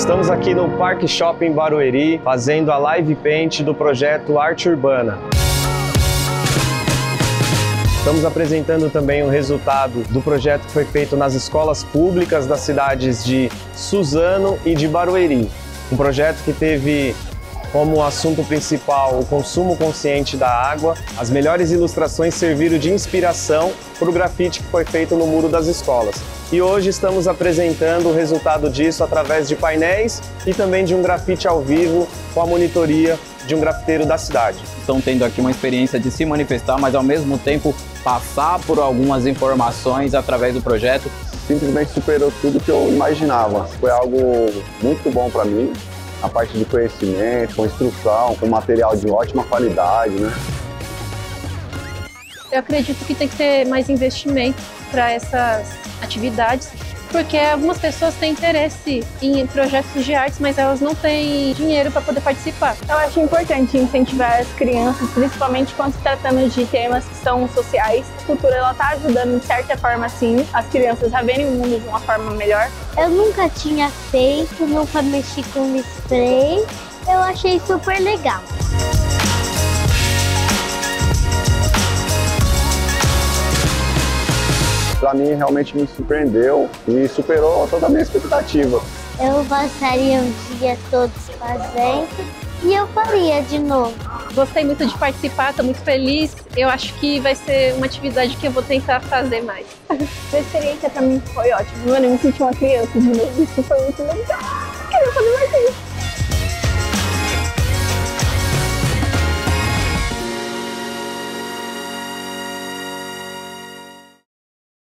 Estamos aqui no Parque Shopping Barueri fazendo a live paint do projeto Arte Urbana. Estamos apresentando também o resultado do projeto que foi feito nas escolas públicas das cidades de Suzano e de Barueri. Um projeto que teve como assunto principal o consumo consciente da água. As melhores ilustrações serviram de inspiração para o grafite que foi feito no muro das escolas. E hoje estamos apresentando o resultado disso através de painéis e também de um grafite ao vivo com a monitoria de um grafiteiro da cidade. Estão tendo aqui uma experiência de se manifestar, mas ao mesmo tempo passar por algumas informações através do projeto. Simplesmente superou tudo que eu imaginava. Foi algo muito bom para mim, a parte de conhecimento, com instrução, com material de ótima qualidade, né? Eu acredito que tem que ter mais investimento para essas atividades, porque algumas pessoas têm interesse em projetos de artes, mas elas não têm dinheiro para poder participar. Eu acho importante incentivar as crianças, principalmente quando se tratando de temas que são sociais. A cultura ela tá ajudando de certa forma assim as crianças a verem o mundo de uma forma melhor. Eu nunca tinha feito, nunca mexi com spray. Eu achei super legal. Para mim, realmente me surpreendeu e superou toda a minha expectativa. Eu passaria o dia todos fazendo e eu faria de novo. Gostei muito de participar, estou muito feliz. Eu acho que vai ser uma atividade que eu vou tentar fazer mais. A experiência para mim foi ótima. Mano, eu me senti uma criança de novo. Isso foi muito legal. Queria fazer mais isso.